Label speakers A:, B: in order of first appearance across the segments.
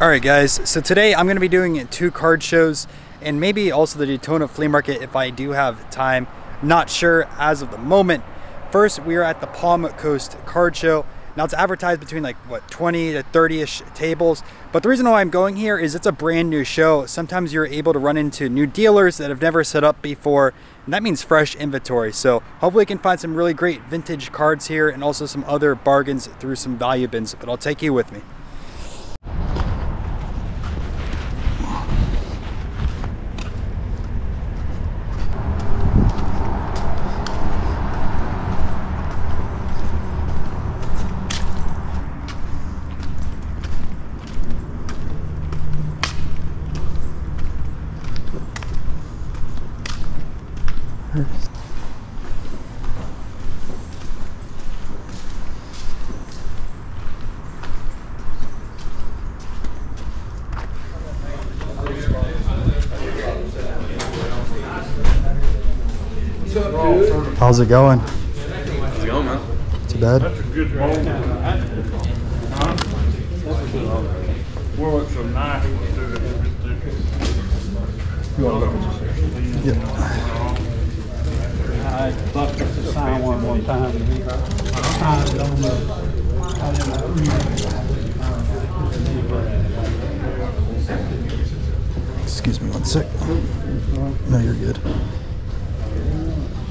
A: All right, guys. So today I'm going to be doing two card shows and maybe also the Daytona Flea Market if I do have time. Not sure as of the moment. First, we are at the Palm Coast Card Show. Now it's advertised between like what 20 to 30ish tables. But the reason why I'm going here is it's a brand new show. Sometimes you're able to run into new dealers that have never set up before, and that means fresh inventory. So hopefully you can find some really great vintage cards here and also some other bargains through some value bins. But I'll take you with me. How's it going?
B: How's it going, man?
A: Too bad.
C: Works so nice.
A: Yep.
C: I bucked up the sign one one time and he signed it on the. I didn't read it.
A: Excuse me one sec. No, you're good.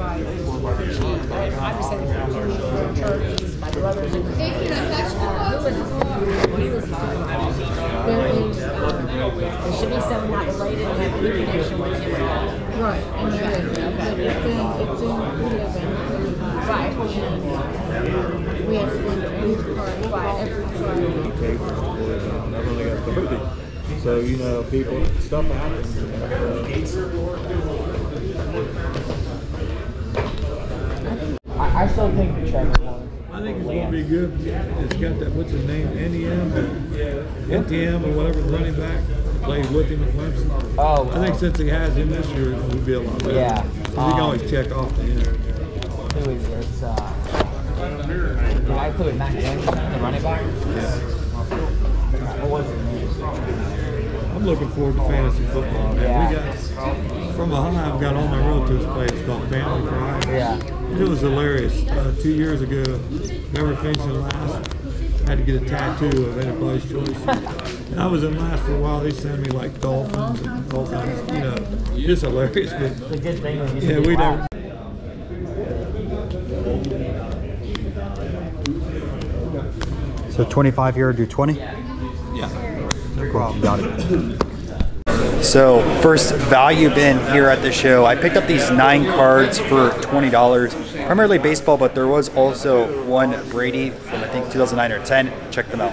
D: Right, and there is, it's in, it's in.
E: Right.
D: We have to use cards
E: Right.
D: every Friday.
F: papers and I've only got 30. So, you know, people, stuff happens.
G: I, still think the Trevor one.
C: I think it's gonna be good. It's got that, what's his name, NEM, or NTM or whatever, the running back, played with him at Clemson.
G: Oh,
C: I think since he has him this year, it'll be a lot better.
G: Yeah.
C: 'Cause he can
G: Um,
C: always check off the end.
G: who is it? It's, uh, the guy who with Jones, the running back? Yeah. What was name?
C: I'm looking forward to fantasy football. Man.
G: Yeah.
C: We got from a high. I've got all my relatives play. It's called Family Pride.
G: Yeah.
C: And it was hilarious. Uh, two years ago, remember finishing last. I Had to get a tattoo of anybody's choice. and I was in last for a while. They sent me like dolphins and all kinds. You know, just hilarious. But
G: The good thing was you
C: yeah, we
G: laugh.
C: never.
A: So 25 here, do 20?
C: Yeah.
A: No problem. Got it. So first value bin here at the show. I picked up these nine cards for $20, primarily baseball, but there was also one Brady from I think 2009 or 10. Check them out.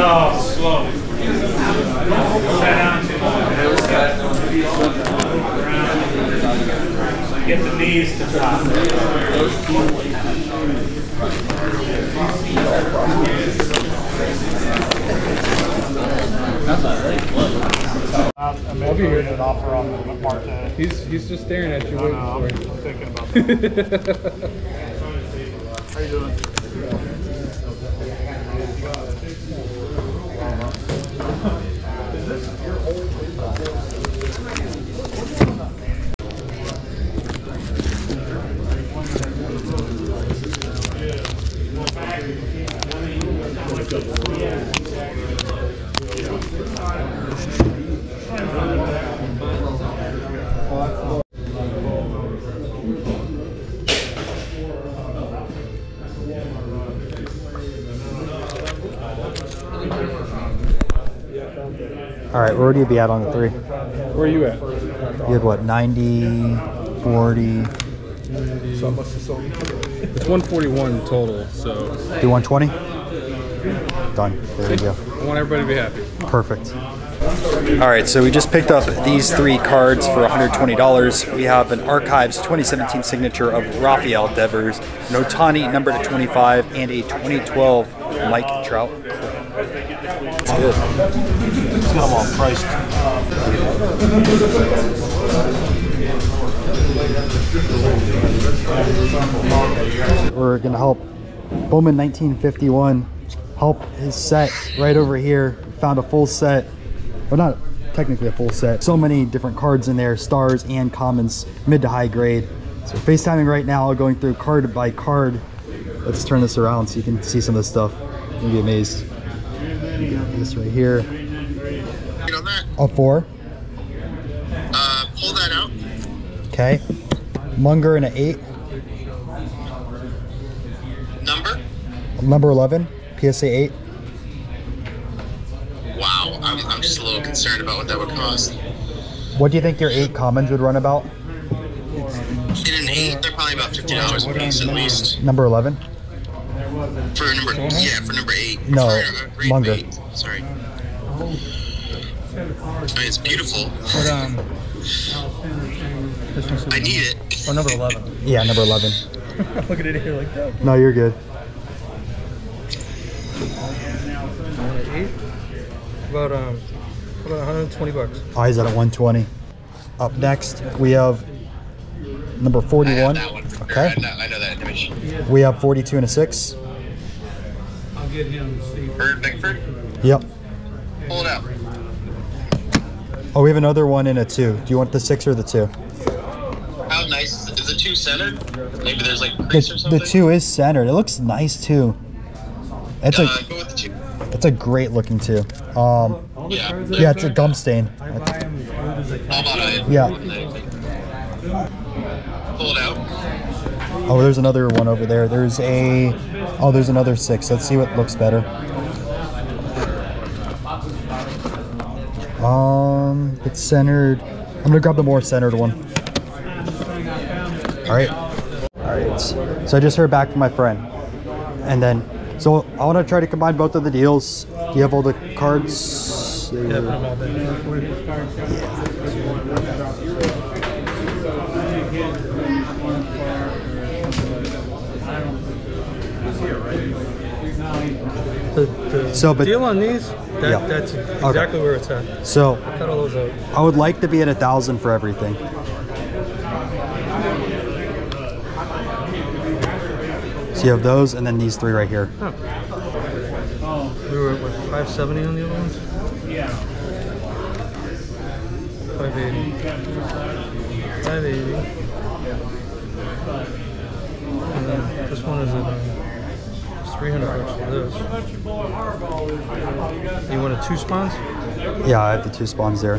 C: Oh, slow. Get the knees to drop.
H: I'll be hearing an offer on Marta.
F: He's, he's just staring at you,
H: I know,
F: waiting
H: I'm thinking about that. How you doing?
A: All right, where would you be at on the three?
F: Where are you at?
A: You had what, 90, 40, So I must have sold.
F: It's 141 total, so
A: do 120? Done. There you go.
F: I want everybody to be happy.
A: Perfect. All right, so we just picked up these three cards for $120. We have an Archives 2017 signature of Rafael Devers, an Ohtani number to 25, and a 2012 Mike Trout.
H: It's good. It's got them all priced.
A: We're gonna help Bowman 1951 help his set right over here. Found a full set, well not technically a full set. So many different cards in there, stars and commons, mid to high grade. So FaceTiming right now, going through card by card. Let's turn this around so you can see some of this stuff. Gonna be amazed. This right here.
B: Get on that.
A: A four.
B: Uh, pull that out.
A: Okay. Munger and an eight.
B: Number.
A: Number 11. PSA 8.
B: Wow, I'm, I'm just a little concerned about what that would cost.
A: What do you think your eight commons would run about?
B: In an eight, they're probably about fifty dollars a piece at least.
A: Number 11.
B: For number, yeah, for number eight.
A: No,
B: for, uh,
A: Munger.
B: eight. Sorry. I mean, it's beautiful.
F: But um, this one's
B: I need it.
F: oh, number 11.
A: Yeah, number 11.
F: Look at it here like that.
A: No, you're good.
F: Eight. About um, about 120 bucks.
A: Eyes at 120. Up next, we have number
B: I have
A: 41.
B: that one.
A: Okay.
B: I know, I know that image.
A: We have 42 and a 6.
B: Bird Bickford.
A: Yep.
B: Pull it out.
A: Oh, we have another one and a 2. Do you want the 6 or the 2?
B: How nice is it? Is the two centered? Maybe there's like crease or
A: The,
B: something.
A: the 2 is centered. It looks nice too. It's
B: Uh,
A: a
B: go with the two.
A: it's a great looking 2. Um
B: Yeah.
A: yeah, it's a gum stain.
B: How about I?
A: Yeah.
B: Pull it out.
A: Oh, there's another one over there. There's a Oh, there's another 6. Let's see what looks better. Um, it's centered. I'm gonna grab the more centered one. All right. All right. So I just heard back from my friend, and then so I want to try to combine both of the deals. Do you have all the cards?
F: The, the
A: So, but-
F: deal on these, that,
A: Yeah.
F: that's exactly where it's at.
A: So
F: Cut all those out.
A: I would like to be at a thousand for everything. So you have those, and then these three right here.
F: We were at what, 570 on the other ones? Yeah. 580. 580. And then this one is it's 300 bucks for this. You wanted two Spahns?
A: Yeah, I have the two Spahns there.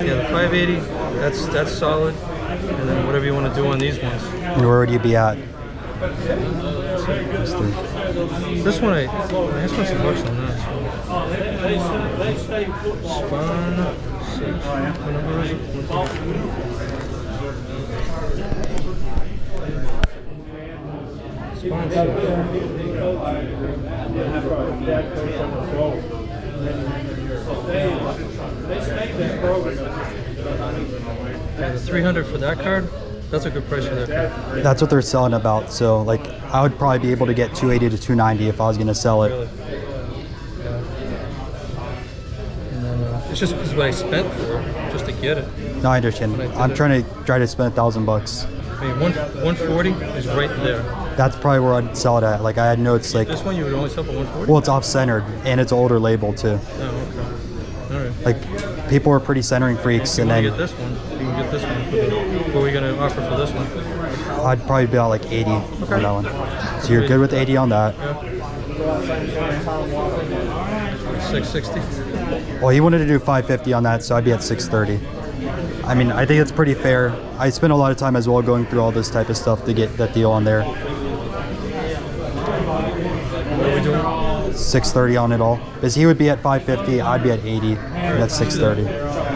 F: Yeah, the 580. That's that's solid. And then whatever you want to do on these ones.
A: And where would you be at?
F: This one I I spent some bucks on that. Spahn six. What number is it? Spahn six. Yeah, the 300 for that card. That's a good price for that card.
A: That's what they're selling about. So like, I would probably be able to get 280 to 290 if I was gonna sell
F: Really.
A: it.
F: Yeah. And then, uh, it's just because what I spent for it, just to get it.
A: No, I understand.
F: I
A: I'm
F: it-
A: trying to try to spend a thousand bucks.
F: I mean, one 140 is right there.
A: That's probably where I'd sell it at. Like I had notes like,
F: This one you would only sell for 140.
A: well, it's off-centered and it's older label too.
F: Oh, okay. All right.
A: Like people are pretty centering freaks, and then
F: get this one, you can get this one. For the, what are we gonna offer for this one?
A: I'd probably be at like 80 for that one. So you're good with 80 on that.
F: Six sixty.
A: Well, he wanted to do 550 on that, so I'd be at 630. I mean, I think it's pretty fair. I spent a lot of time as well going through all this type of stuff to get that deal on there.
C: What are we doing?
A: 630 on it all. Because he would be at 550, I'd be at 80. That's 630.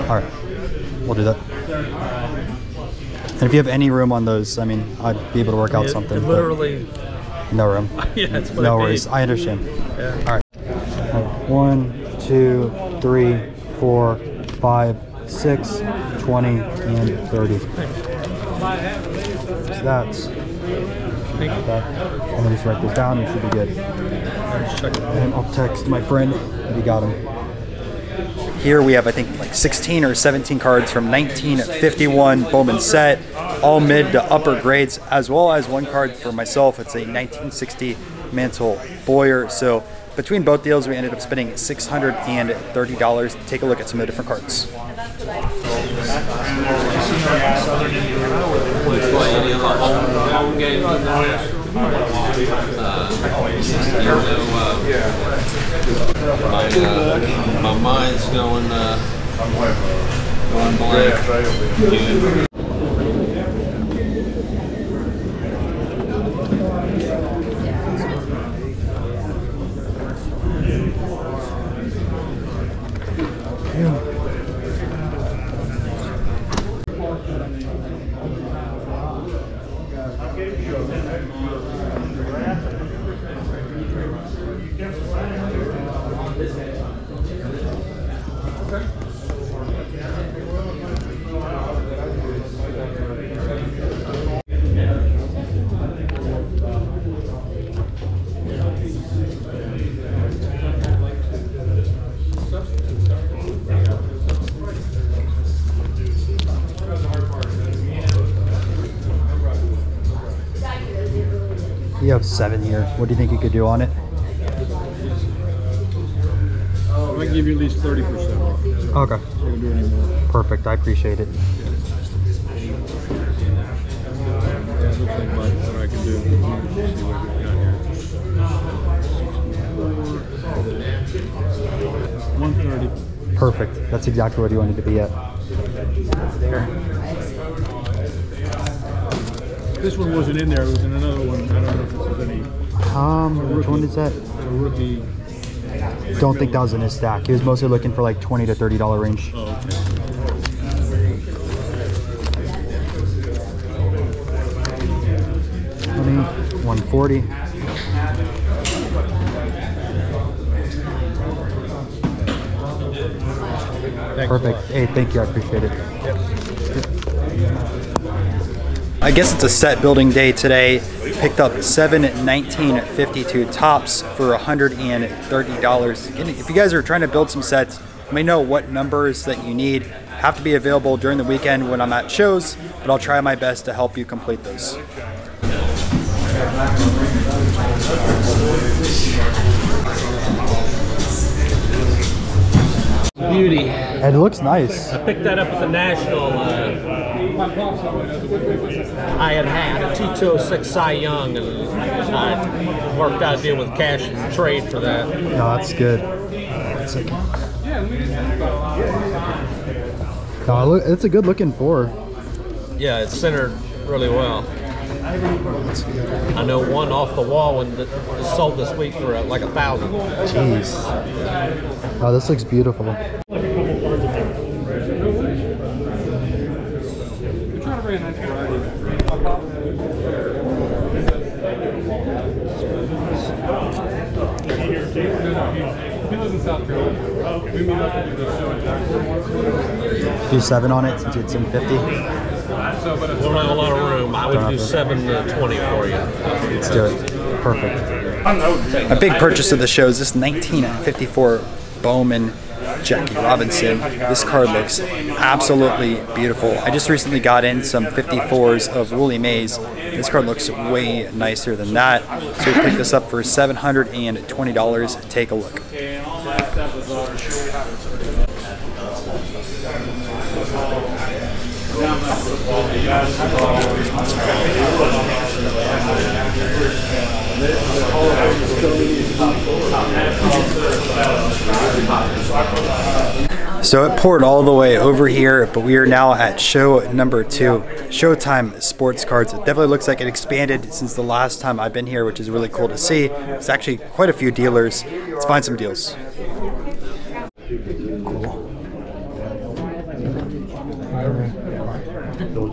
A: All right, we'll do that. And if you have any room on those, I mean, I'd be able to work out
F: It-
A: something.
F: It literally,
A: no room.
F: yeah, that's what
A: No
F: I
A: worries. I understand.
F: Yeah.
A: All right. All right. One, two, three, four, five, six, 20, and 30. So that's that. I'm gonna just write this down. You should be good. I'll text my friend. We got him. Here we have, I think, like 16 or 17 cards from 1951 Bowman set, all mid to upper grades, as well as one card for myself. It's a 1960 Mantle Boyer. So between both deals, we ended up spending $630. Take a look at some of the different cards.
I: My, uh, my mind's going, uh, going blank.
A: Seven here. What do you think you could do on it?
H: I might give you at least thirty percent off.
A: Okay.
H: I can do.
A: Perfect. I appreciate it.
H: Yeah, it looks like about what I can do. Let's see what we've got here. One thirty.
A: Perfect. That's exactly what you wanted to be at.
H: This one wasn't in there. It was in another one. I don't know if this was any
A: Um, which one is that?
H: a rookie.
A: Don't think that was in his stack. He was mostly looking for like 20 to 30 dollar range.
H: Oh, okay.
A: 20, 140. Perfect. Hey, thank you. I appreciate it. I guess it's a set building day today. Picked up seven 1952 Topps for $130. Again, If you guys are trying to build some sets, let me know what numbers that you need. Have to be available during the weekend when I'm at shows, but I'll try my best to help you complete those. It looks nice.
F: I picked that up at the National. Uh, I had had a T206 Cy Young, and I worked out a deal with Cash and Trade for that.
A: No, that's good. It's a, no, it's a good looking four.
F: Yeah, it's centered really well. I know one off the wall and sold this week for uh, like a thousand.
A: Jeez. Oh, this looks beautiful. Do seven on it since you had 750.
F: We don't have a lot of room. I would do seven to twenty for you.
A: Let's do it. Perfect. A big purchase of the show is this 1954 Bowman Jackie Robinson. This card looks absolutely beautiful. I just recently got in some 54s of Willie Mays. This card looks way nicer than that. So we picked this up for $720. Take a look. So it poured all the way over here, but we are now at show number two, Showtime Sports Cards. It definitely looks like it expanded since the last time I've been here, which is really cool to see. It's actually quite a few dealers. Let's find some deals.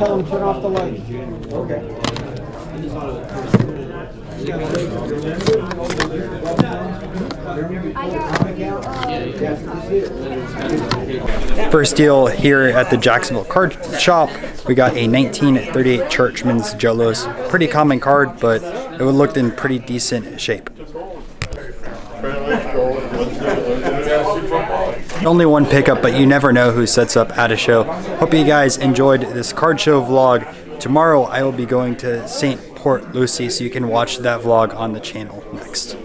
C: Tell them turn off the lights. Okay.
A: First deal here at the Jacksonville Card Shop, we got a 1938 Churchman's Joe Louis. Pretty common card, but it looked in pretty decent shape. Only one pickup, but you never know who sets up at a show. Hope you guys enjoyed this card show vlog. Tomorrow I will be going to St. Port Lucie, so you can watch that vlog on the channel next.